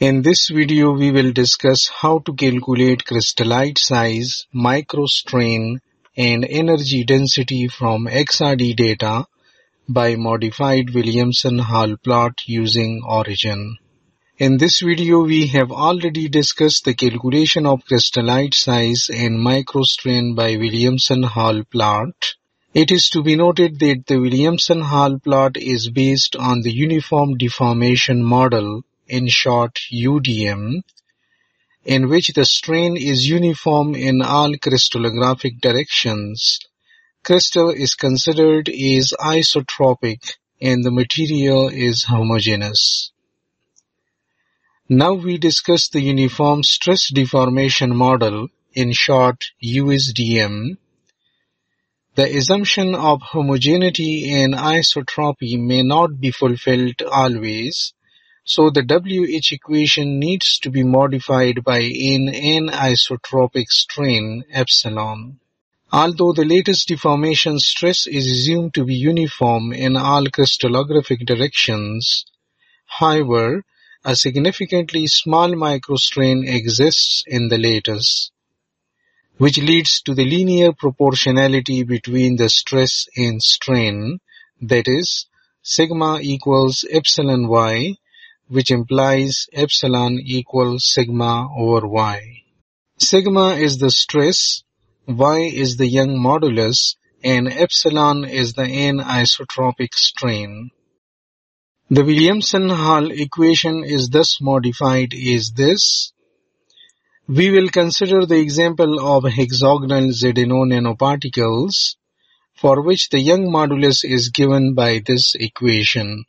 In this video we will discuss how to calculate crystallite size, microstrain and energy density from XRD data by modified Williamson-Hall plot using origin. In this video we have already discussed the calculation of crystallite size and microstrain by Williamson-Hall plot. It is to be noted that the Williamson-Hall plot is based on the Uniform Deformation Model in short UDM, in which the strain is uniform in all crystallographic directions. Crystal is considered as isotropic and the material is homogeneous. Now we discuss the Uniform Stress Deformation Model, in short USDM. The assumption of homogeneity and isotropy may not be fulfilled always, so the WH equation needs to be modified by an anisotropic strain epsilon. Although the lattice deformation stress is assumed to be uniform in all crystallographic directions, however, a significantly small microstrain exists in the lattice, which leads to the linear proportionality between the stress and strain, that is, sigma equals epsilon y which implies epsilon equals sigma over y. Sigma is the stress, y is the Young modulus, and epsilon is the anisotropic strain. The Williamson-Hall equation is thus modified as this. We will consider the example of hexagonal ZnO nanoparticles, for which the Young modulus is given by this equation.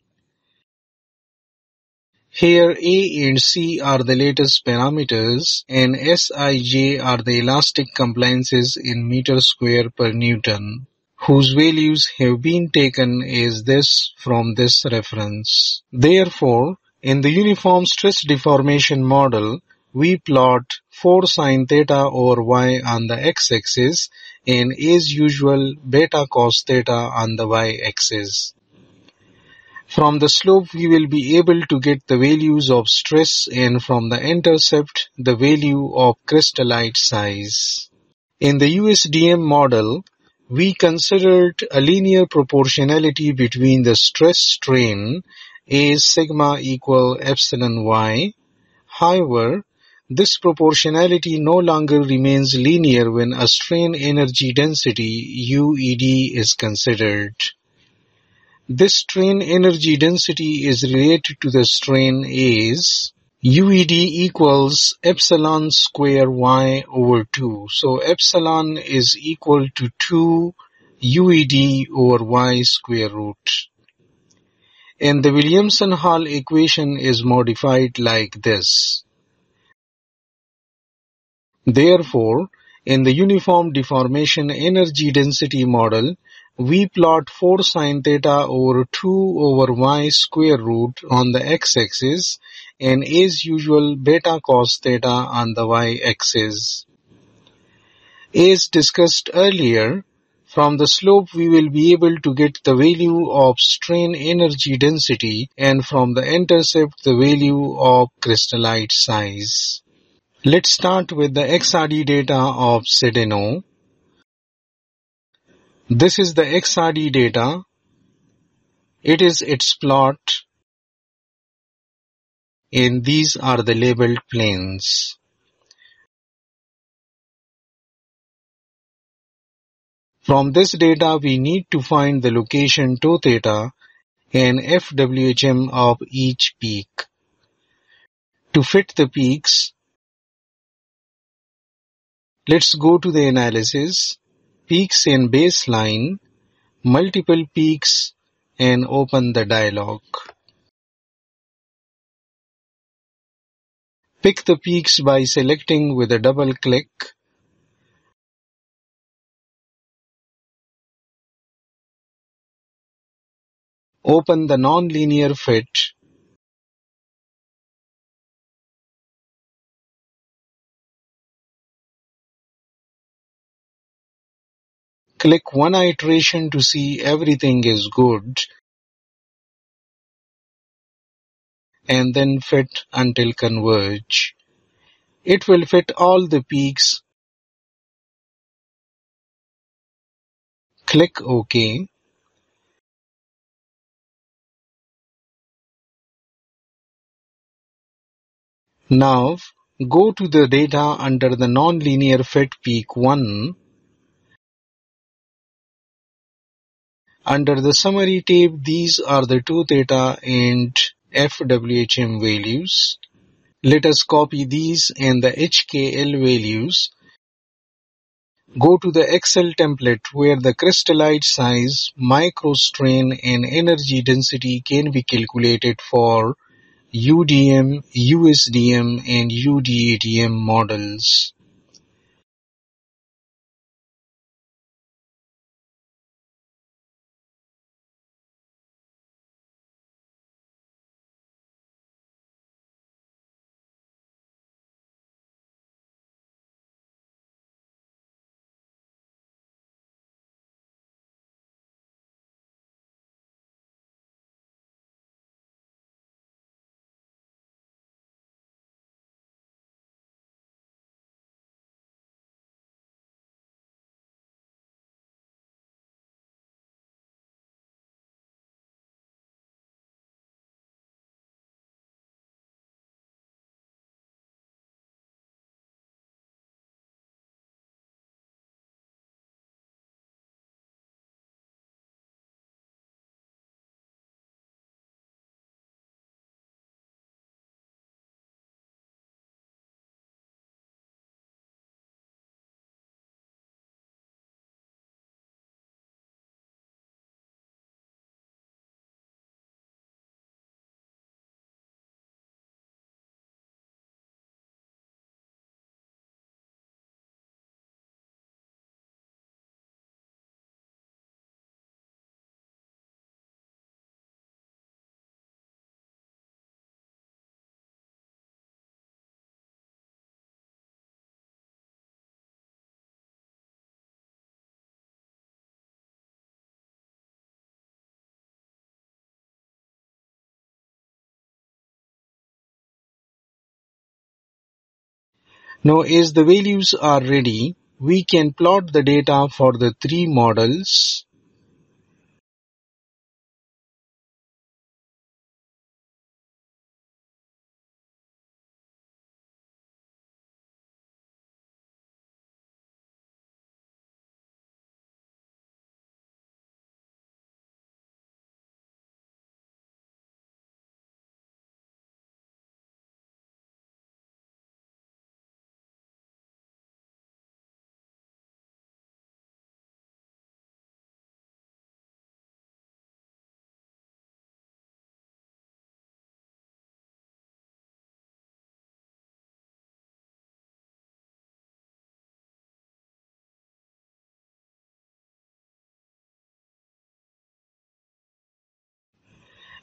Here A and C are the lattice parameters and Sij are the elastic compliances in meter square per Newton, whose values have been taken as this from this reference. Therefore, in the uniform stress deformation model, we plot 4 sine theta over y on the x-axis and as usual beta cos theta on the y-axis. From the slope we will be able to get the values of stress and from the intercept the value of crystallite size. In the USDM model, we considered a linear proportionality between the stress strain as sigma equal epsilon y. However, this proportionality no longer remains linear when a strain energy density UED is considered. This strain energy density is related to the strain as UED equals epsilon square y over 2. So epsilon is equal to 2 UED over y square root. And the Williamson-Hall equation is modified like this. Therefore, in the uniform deformation energy density model, we plot 4 sine theta over 2 over y square root on the x-axis and as usual beta cos theta on the y-axis. As discussed earlier, from the slope we will be able to get the value of strain energy density and from the intercept the value of crystallite size. Let's start with the XRD data of ZnO. This is the XRD data. It is its plot and these are the labeled planes. From this data we need to find the location two theta and FWHM of each peak. To fit the peaks, let's go to the analysis peaks in baseline, multiple peaks and open the dialog. Pick the peaks by selecting with a double click. Open the nonlinear fit Click one iteration to see everything is good and then fit until converge. It will fit all the peaks. Click OK. Now go to the data under the nonlinear fit peak 1 Under the summary tab these are the two theta and FWHM values. Let us copy these and the HKL values. Go to the Excel template where the crystallite size, microstrain and energy density can be calculated for UDM, USDM and UDEDM models. Now as the values are ready, we can plot the data for the three models.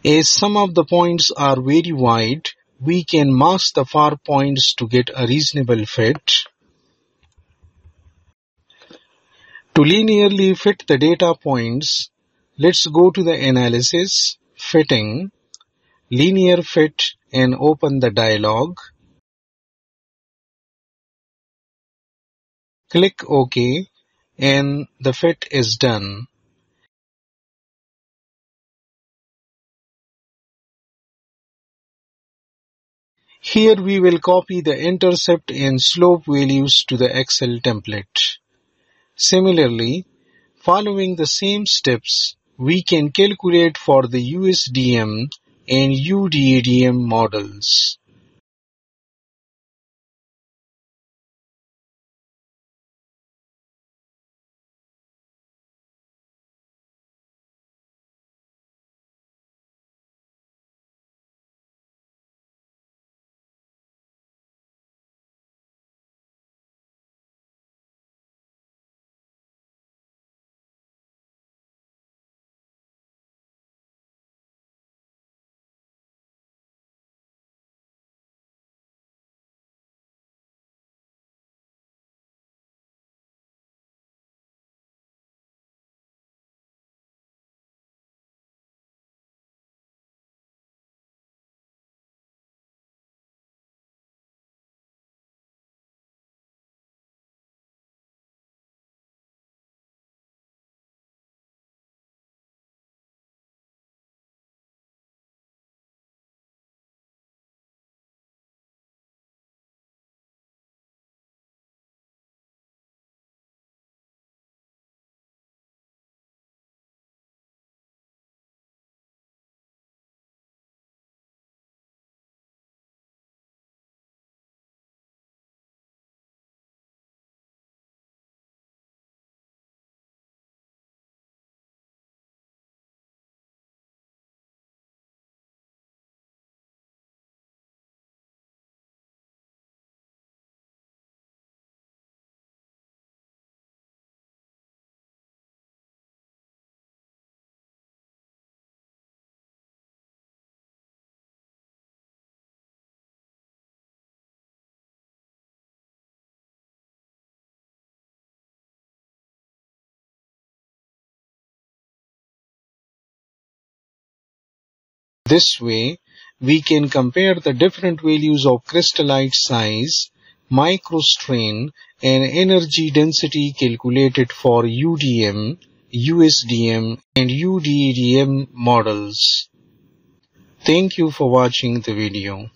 As some of the points are very wide, we can mask the far points to get a reasonable fit. To linearly fit the data points, let's go to the Analysis, Fitting, Linear Fit and open the dialog. Click OK and the fit is done. Here we will copy the intercept and slope values to the Excel template. Similarly, following the same steps, we can calculate for the USDM and UDEDM models. This way, we can compare the different values of crystallite size, microstrain, and energy density calculated for UDM, USDM, and UDEDM models. Thank you for watching the video.